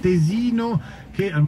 tesino che eh,